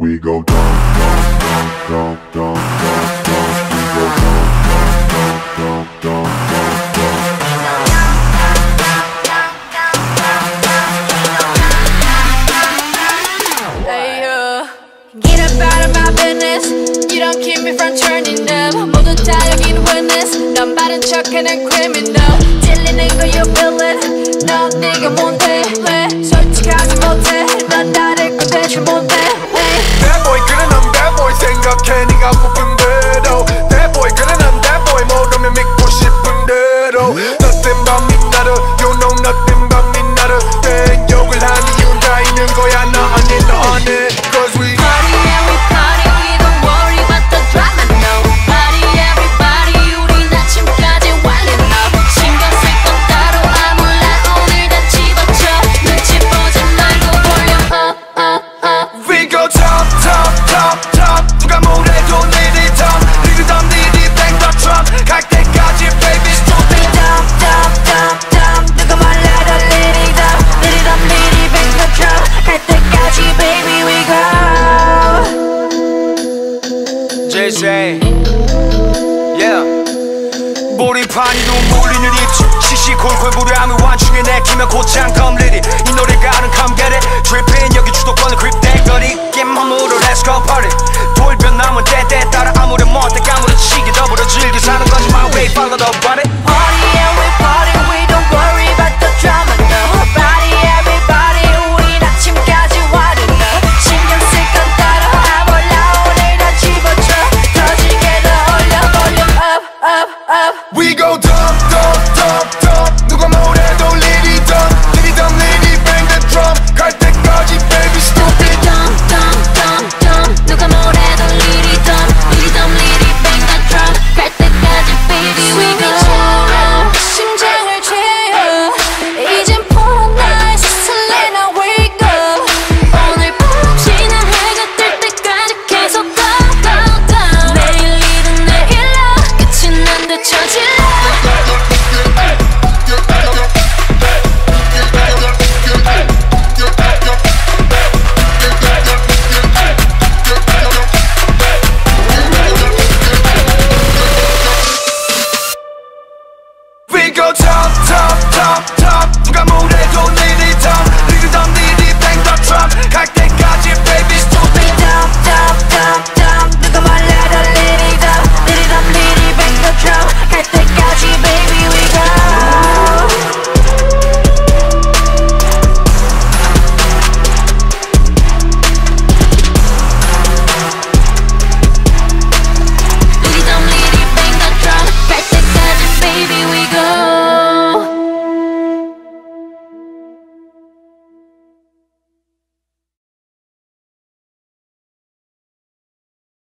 We go down, down, down, down, down, down, We go down, down, down, down, down, down, Hey, uh, get up out of my business. You don't keep me from turning up. 모두 다 여긴 witness. 넌 바른 척하는 criminal. 생각해 네가 뽑은 대로. That boy 그래 난 that boy. 모르면 믿고 싶은 대로. Nothing about me 나를. You know nothing about me 나를. 땡 욕을 하니 이유가 있는 거야 고리판이 눈물리는 입 시시콜콜 부려함을 완충해 내키며 곧장 검리리. 이 노래가 아는 감개를 드립